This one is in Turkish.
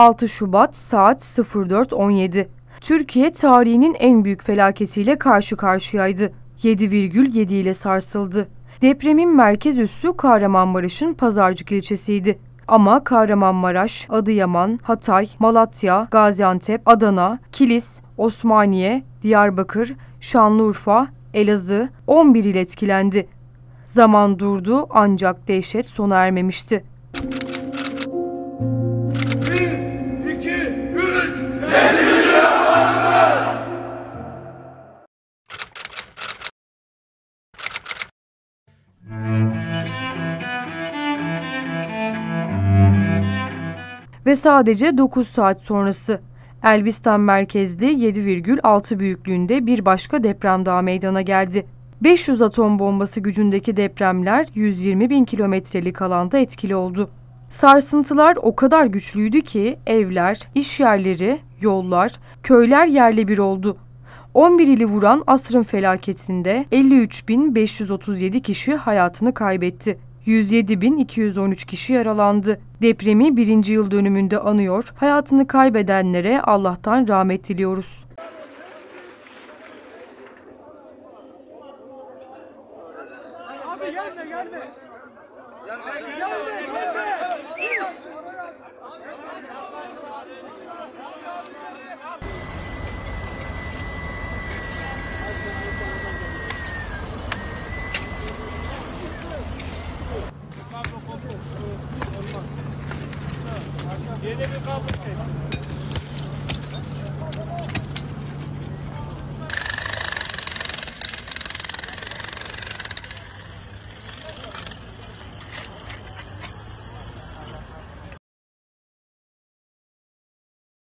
6 Şubat saat 04.17. Türkiye tarihinin en büyük felaketiyle karşı karşıyaydı. 7,7 ile sarsıldı. Depremin merkez üssü Kahramanmaraş'ın Pazarcık ilçesiydi. Ama Kahramanmaraş, Adıyaman, Hatay, Malatya, Gaziantep, Adana, Kilis, Osmaniye, Diyarbakır, Şanlıurfa, Elazığ 11 il etkilendi. Zaman durdu ancak dehşet sona ermemişti. Ve sadece 9 saat sonrası Elbistan merkezli 7,6 büyüklüğünde bir başka deprem daha meydana geldi. 500 atom bombası gücündeki depremler 120 bin kilometrelik alanda etkili oldu. Sarsıntılar o kadar güçlüydü ki evler, iş yerleri, yollar, köyler yerle bir oldu. 11 ili vuran asrın felaketinde 53.537 kişi hayatını kaybetti. 107.213 kişi yaralandı. Depremi birinci yıl dönümünde anıyor, hayatını kaybedenlere Allah'tan rahmet diliyoruz. Abi gelme gelme. Gelme gelme gelme. Yeni bir kabuk ettim.